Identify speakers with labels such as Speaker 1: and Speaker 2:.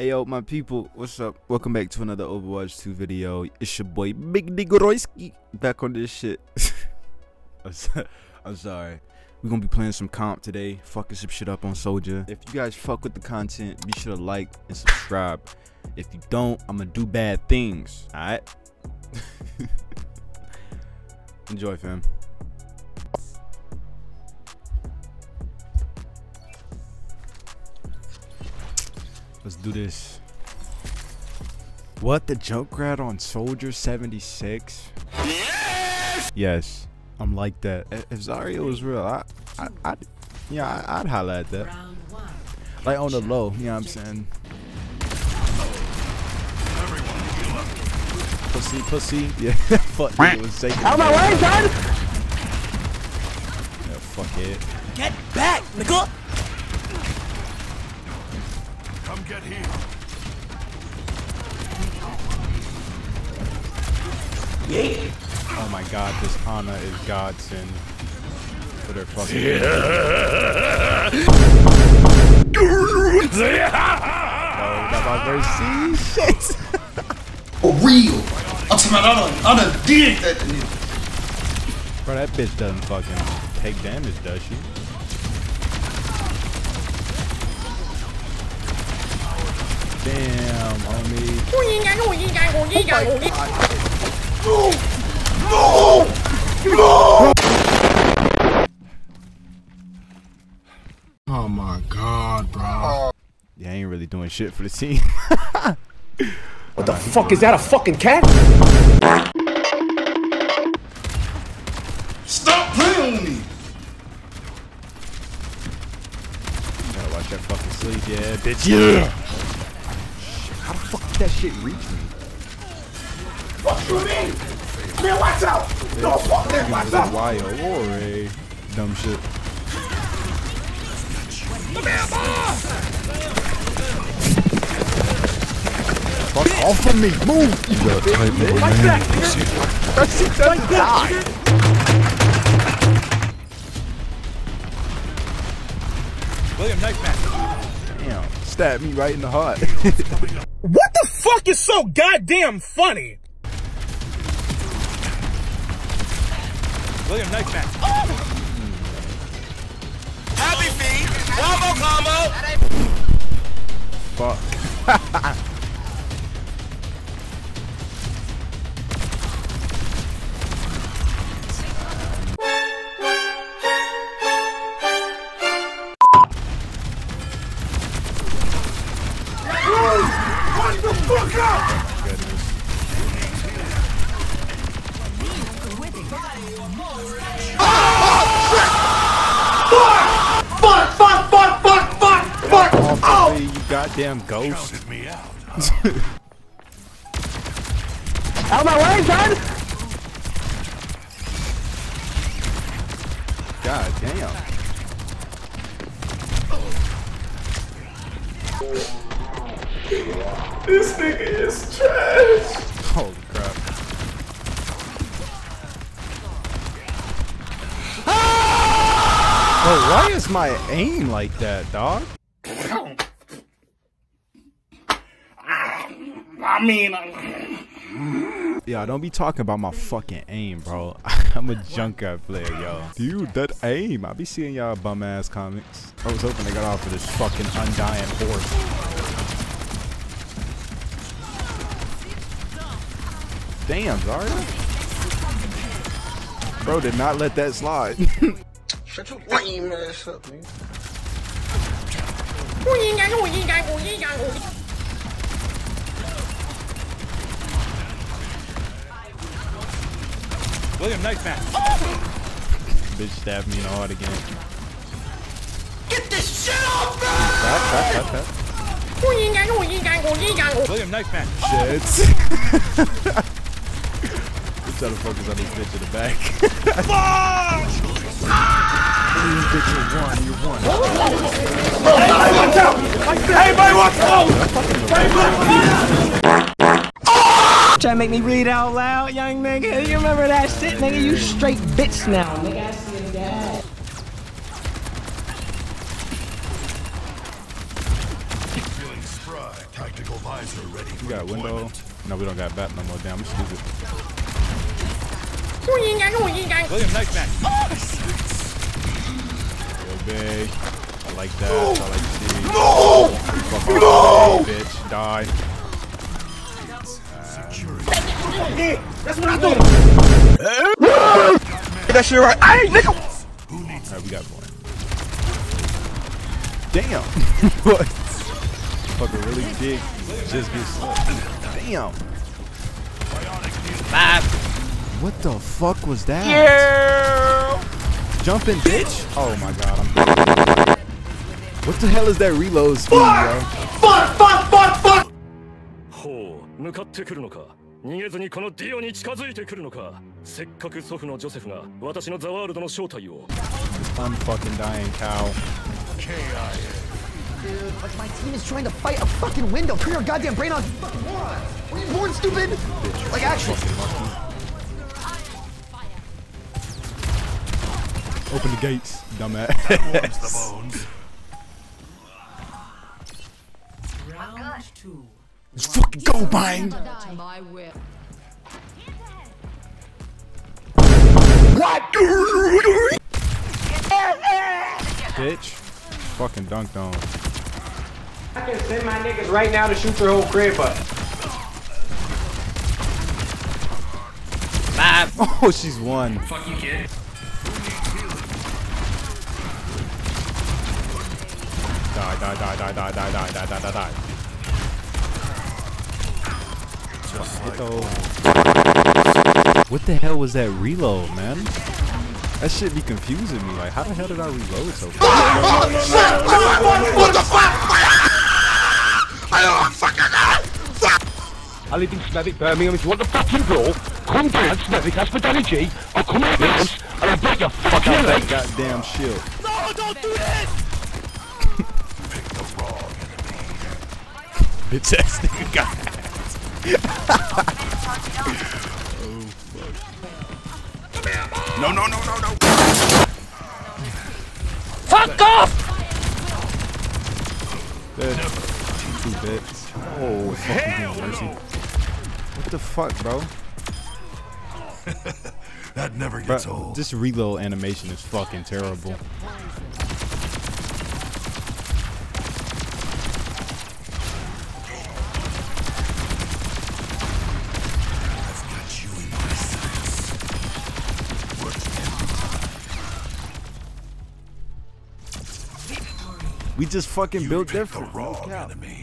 Speaker 1: Hey yo, my people, what's up? Welcome back to another Overwatch 2 video. It's your boy Big Nigoroyski back on this shit. I'm, I'm sorry. We're gonna be playing some comp today, fucking some shit up on Soldier. If you guys fuck with the content, be sure to like and subscribe. If you don't, I'm gonna do bad things. Alright? Enjoy, fam. Let's do this. What the Junkrat on Soldier 76? Yes! Yes. I'm like that. If Zarya was real, I, I, I'd, yeah, I- I'd highlight that. Like on the low, you know what I'm saying? Pussy, pussy. Yeah, fuck nigga was shaking.
Speaker 2: Out of my way, son!
Speaker 1: Yeah, fuck it.
Speaker 2: Get back, nigga!
Speaker 3: Come get here.
Speaker 1: Oh my god, this Ana is godsend for their fucking. Oh, that my verse. See? Shit.
Speaker 4: For real. I'm talking about I done, I done did that to nigga.
Speaker 1: Bro, that bitch doesn't fucking take damage, does she? Damn, homie.
Speaker 4: Oh my god, bro.
Speaker 1: Yeah, I ain't really doing shit for the team.
Speaker 2: What the fuck is that? A fucking cat?
Speaker 4: Stop playing with me.
Speaker 1: Gotta watch that fucking sleep, yeah, bitch. Yeah. Shit reach me?
Speaker 4: Fuck you mean? Man, watch out. No, fuck that, watch out.
Speaker 1: Wild or a dumb shit. Fuck off of me! Move! You got a type me like that! That shit doesn't die!
Speaker 3: William Knife
Speaker 1: Damn, stabbed me right in the heart.
Speaker 2: What the fuck is so goddamn funny?
Speaker 3: William Knife Man.
Speaker 5: Happy feet. Combo, combo.
Speaker 1: Fuck. you goddamn ghost.
Speaker 3: Counted me out.
Speaker 2: Out of my way, son!
Speaker 1: God damn.
Speaker 4: This nigga is trash.
Speaker 1: Holy crap. Ah! Bro, why is my aim like that, dog?
Speaker 4: I mean,
Speaker 1: Yeah, don't be talking about my fucking aim, bro. I'm a junkyard player, yo. Dude, that aim. I be seeing y'all bum ass comics. I was hoping they got off of this fucking undying horse. Damn, Zarya. Bro did not let that slide.
Speaker 4: shut your lame ass up, nigga.
Speaker 3: William Knife Man.
Speaker 1: Bitch stabbed me in the heart again.
Speaker 5: Get this shit off me.
Speaker 1: Tap, tap, tap, tap.
Speaker 3: William Knife Man.
Speaker 1: Shit. Let's try to focus on this bitch in the back. Please, bitch, you're one, you're one.
Speaker 2: Trying to make me read out loud, young nigga. You remember that shit, nigga? You straight bitch now, nigga. I see it, dad.
Speaker 3: Feeling spry. Tactical visor ready
Speaker 1: We got window. No, we don't got bat no more. Damn, I'm stupid.
Speaker 3: William, nice man.
Speaker 1: Yo, big. I like that. That's all I see. No! Fuck off, bitch. Die.
Speaker 2: That shit right. Hey, nigga.
Speaker 1: Alright, we got one. Damn. what? Fucking really big. Just get stuck. Damn. What the fuck was that? Jumping, bitch. Oh my god. I'm What the hell is that reload speed, bro?
Speaker 4: Fuck, fuck, fuck, fuck!
Speaker 6: ほう向かってくるのか 逃げずにこのディオに近づいてくるのかせっかく祖父のジョセフが私のザワールドの正体を
Speaker 1: I'm fucking dying, cow.
Speaker 5: Dude, like my team is trying to fight a fucking window. Turn your goddamn brain on, fucking moron. Were you born stupid? Like actually.
Speaker 1: Open the gates, dumbass.
Speaker 3: the bones.
Speaker 7: Round two.
Speaker 1: Let's fucking go, bang.
Speaker 7: To my whip.
Speaker 1: Bitch. Fucking dunked on.
Speaker 2: I can send my niggas right now to shoot your whole crib up.
Speaker 1: Oh, she's one.
Speaker 4: Fuck you, kid.
Speaker 1: Die, die, die, die, die, die, die, die, die, die, Hit. What the hell was that reload, man? That shit be confusing me. Like, how the hell did I reload so fast?
Speaker 4: What the fuck? I don't fucking
Speaker 2: I live in Slavic Birmingham. If you want the fucking brawl, come down Slavic Hospitality. I'll come out house and I'll break your fucking leg.
Speaker 1: goddamn shield.
Speaker 6: No, don't do this!
Speaker 1: Bitch ass nigga got
Speaker 3: No, no, no, no, no.
Speaker 2: Fuck off!
Speaker 1: dead. Two bits. Oh, fucking mercy. What the fuck, bro?
Speaker 3: That never gets
Speaker 1: Bro,
Speaker 3: old.
Speaker 1: this reload animation is fucking terrible. We just fucking built
Speaker 3: Pick the
Speaker 1: different.
Speaker 3: wrong enemy.